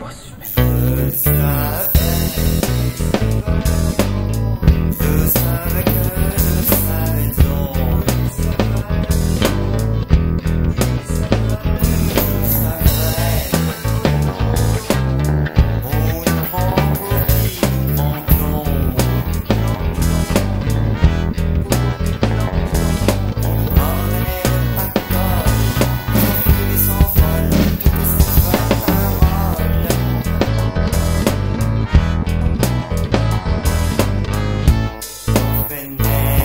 próxima. every.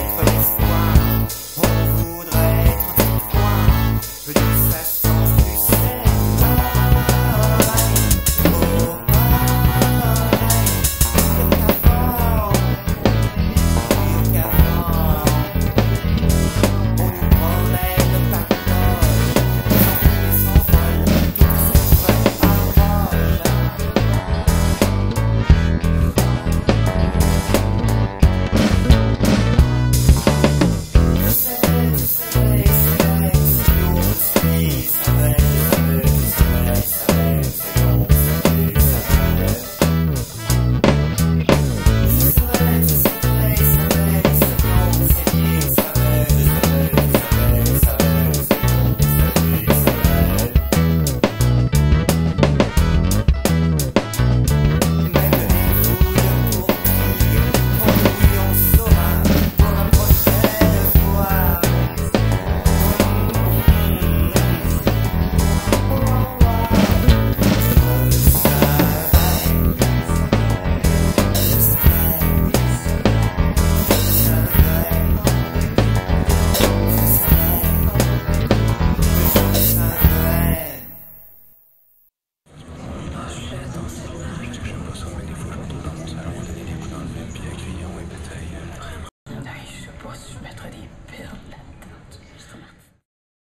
Je mettrais des perles